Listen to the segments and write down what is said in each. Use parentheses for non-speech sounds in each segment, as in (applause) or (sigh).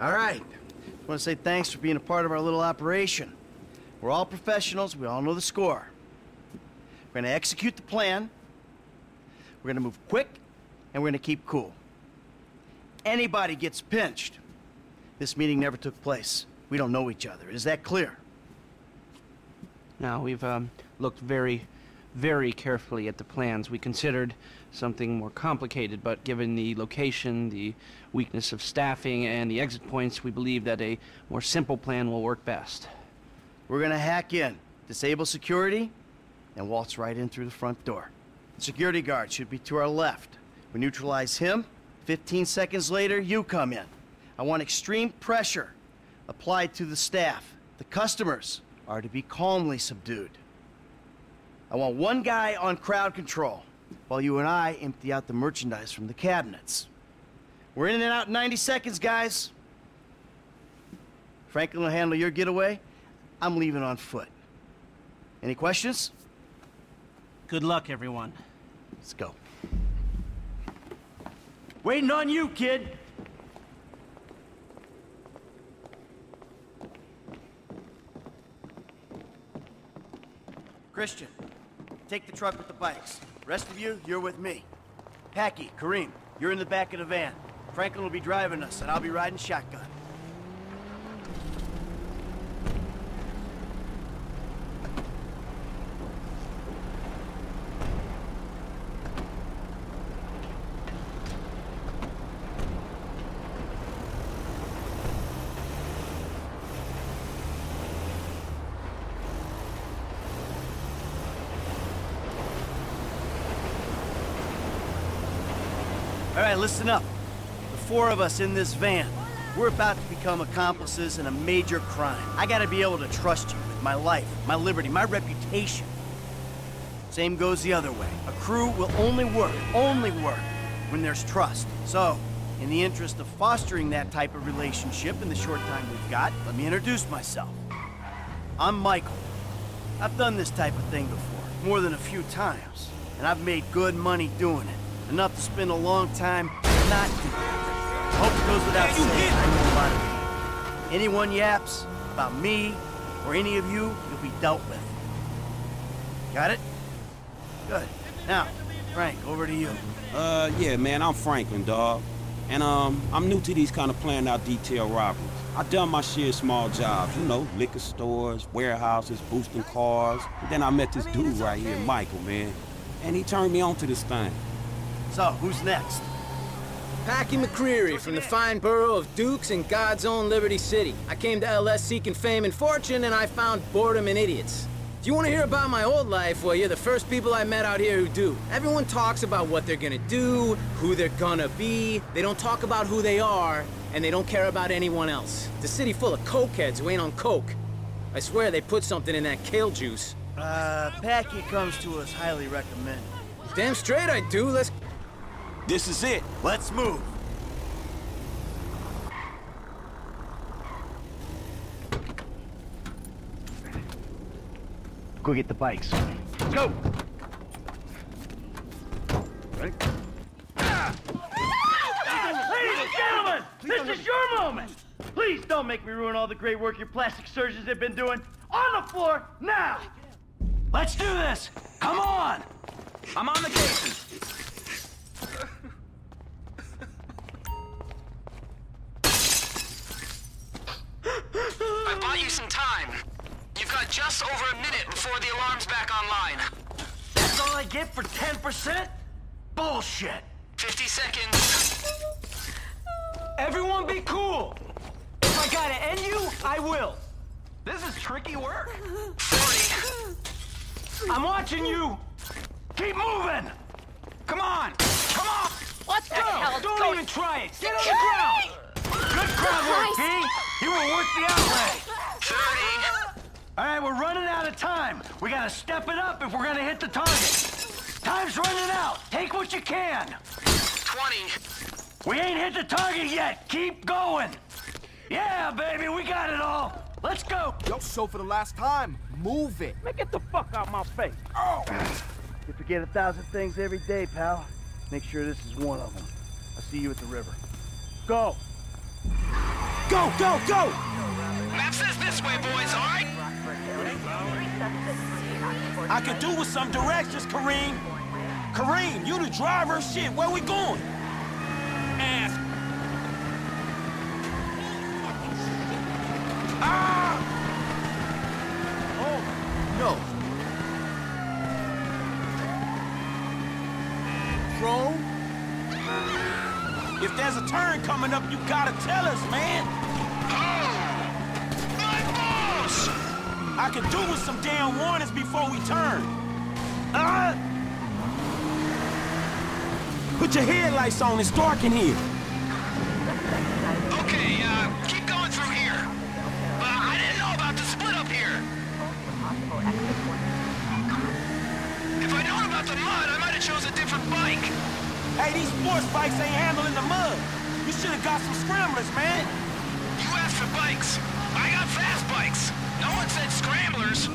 All right. I want to say thanks for being a part of our little operation. We're all professionals. We all know the score. We're going to execute the plan. We're going to move quick, and we're going to keep cool. Anybody gets pinched. This meeting never took place. We don't know each other. Is that clear? Now, we've um, looked very, very carefully at the plans. We considered something more complicated, but given the location, the weakness of staffing, and the exit points, we believe that a more simple plan will work best. We're gonna hack in, disable security, and waltz right in through the front door. The security guard should be to our left. We neutralize him. 15 seconds later, you come in. I want extreme pressure applied to the staff. The customers are to be calmly subdued. I want one guy on crowd control, while you and I empty out the merchandise from the cabinets. We're in and out in 90 seconds, guys. Franklin will handle your getaway. I'm leaving on foot. Any questions? Good luck, everyone. Let's go. Waiting on you, kid. Christian, take the truck with the bikes. Rest of you, you're with me. Packie, Karim, you're in the back of the van. Franklin will be driving us, and I'll be riding shotgun. All right, listen up. The four of us in this van, we're about to become accomplices in a major crime. I gotta be able to trust you with my life, my liberty, my reputation. Same goes the other way. A crew will only work, only work, when there's trust. So, in the interest of fostering that type of relationship in the short time we've got, let me introduce myself. I'm Michael. I've done this type of thing before, more than a few times, and I've made good money doing it. Enough to spend a long time not doing it. Hope it goes without saying I know a lot of you. Anyone yaps about me or any of you, you'll be dealt with. Got it? Good. Now, Frank, over to you. Uh, yeah, man, I'm Franklin, dog. And, um, I'm new to these kind of planned out detail robberies. I done my share of small jobs, you know, liquor stores, warehouses, boosting cars. And then I met this dude right here, Michael, man. And he turned me on to this thing. So, who's next? Packie McReary from the fine borough of Dukes in God's own Liberty City. I came to LS seeking fame and fortune, and I found boredom and idiots. Do you want to hear about my old life? Well, you're the first people I met out here who do. Everyone talks about what they're gonna do, who they're gonna be. They don't talk about who they are, and they don't care about anyone else. The city full of cokeheads who ain't on coke. I swear they put something in that kale juice. Uh, Packie comes to us highly recommended. Damn straight I do. Let's This is it. Let's move. Go get the bikes. Let's go! Ready? Ladies and gentlemen, this is your moment. Please don't make me ruin all the great work your plastic surgeons have been doing. On the floor, now! Let's do this! Come on! I'm on the case. You some time. You've got just over a minute before the alarm's back online. That's all I get for 10%? Bullshit! 50 seconds. Everyone be cool! If I gotta end you, I will. This is tricky work. 40. I'm watching you. Keep moving. Come on. Come on. What the Go. hell Don't going even try it. Get on the ground. Good crowd work, Christ. P. You were worth the outlay. 30. All right, we're running out of time. We gotta step it up if we're gonna hit the target. Time's running out. Take what you can. 20. We ain't hit the target yet. Keep going. Yeah, baby, we got it all. Let's go. Yo, show for the last time. Move it. Man, get the fuck out my face. If you forget a thousand things every day, pal. Make sure this is one of them. I'll see you at the river. Go! Go, go, go! Says this way, boys, all right? I could do with some directions, Karim. Karim, you the driver. of Shit, where we going? Ass. Ah! Oh, no. Bro? If there's a turn coming up, you gotta tell us, man. My balls! I could do with some damn warnings before we turn. Ah! Put your headlights on, it's dark in here. Okay, uh, keep going through here. But I didn't know about the split up here. If I'd known about the mud, I might have chose a different bike. Hey, these sports bikes ain't handling the mud. You should have got some scramblers, man. You asked for bikes. I got fast bikes. No one said scramblers.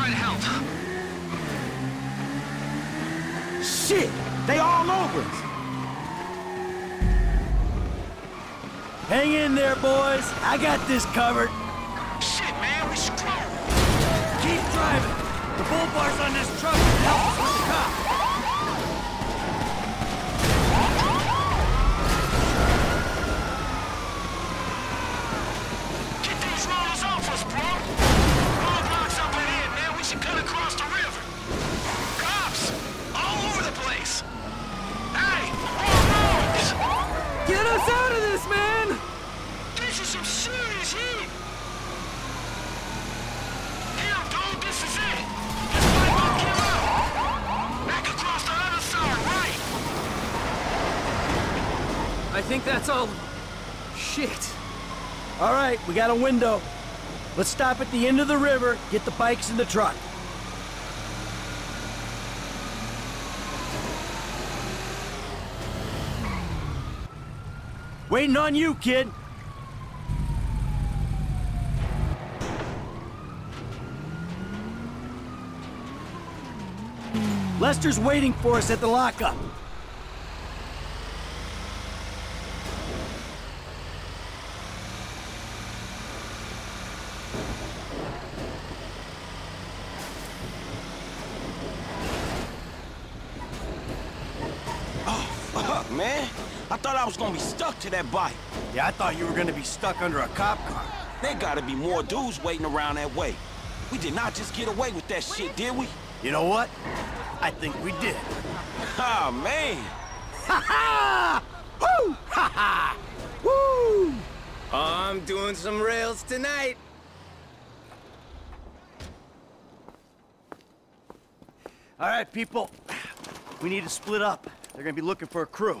Try to help. Shit, they all over us. Hang in there, boys. I got this covered. Shit, man, we screwed. Keep driving. The bull bars on this truck can help us with the cops. Think that's all... Shit. All right, we got a window. Let's stop at the end of the river, get the bikes in the truck. Waiting on you, kid. Lester's waiting for us at the lockup. Fuck, man. I thought I was gonna be stuck to that bike. Yeah, I thought you were gonna be stuck under a cop car. There gotta be more dudes waiting around that way. We did not just get away with that shit, did we? You know what? I think we did. (laughs) Ah, man. Ha ha! Woo! Ha ha! Woo! I'm doing some rails tonight. All right, people. We need to split up. They're gonna be looking for a crew.